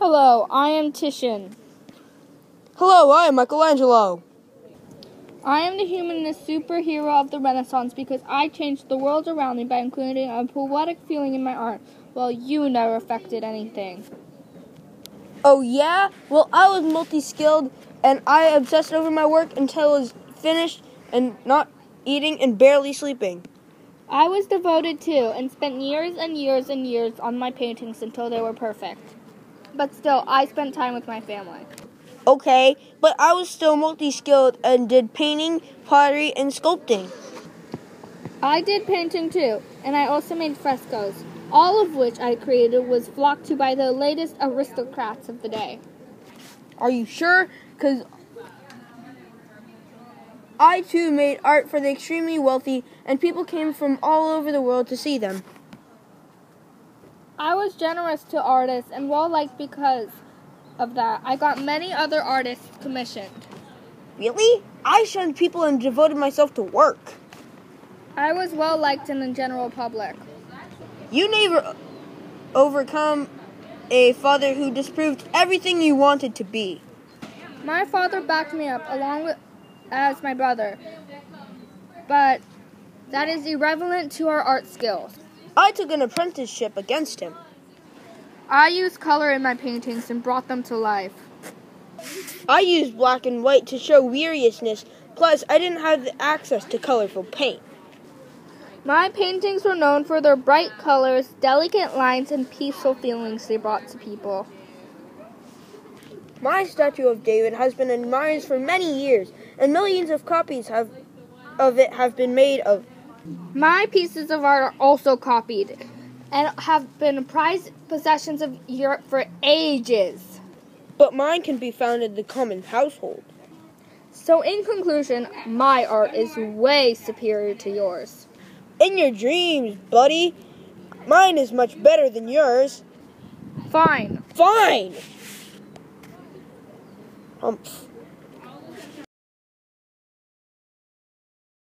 Hello, I am Titian. Hello, I am Michelangelo. I am the humanist superhero of the Renaissance because I changed the world around me by including a poetic feeling in my art, while you never affected anything. Oh, yeah? Well, I was multi skilled and I obsessed over my work until it was finished and not eating and barely sleeping. I was devoted too and spent years and years and years on my paintings until they were perfect. But still, I spent time with my family. Okay, but I was still multi skilled and did painting, pottery, and sculpting. I did painting too, and I also made frescoes, all of which I created was flocked to by the latest aristocrats of the day. Are you sure? Because I too made art for the extremely wealthy, and people came from all over the world to see them. I was generous to artists and well liked because of that. I got many other artists commissioned. Really? I shunned people and devoted myself to work. I was well liked in the general public. You never overcome a father who disproved everything you wanted to be. My father backed me up along with as my brother. But that is irrelevant to our art skills. I took an apprenticeship against him. I used color in my paintings and brought them to life. I used black and white to show seriousness, plus, I didn't have the access to colorful paint. My paintings were known for their bright colors, delicate lines, and peaceful feelings they brought to people. My statue of David has been admired for many years, and millions of copies have, of it have been made of. My pieces of art are also copied and have been prized possessions of Europe for ages. But mine can be found in the common household. So, in conclusion, my art is way superior to yours. In your dreams, buddy. Mine is much better than yours. Fine. Fine! Humph.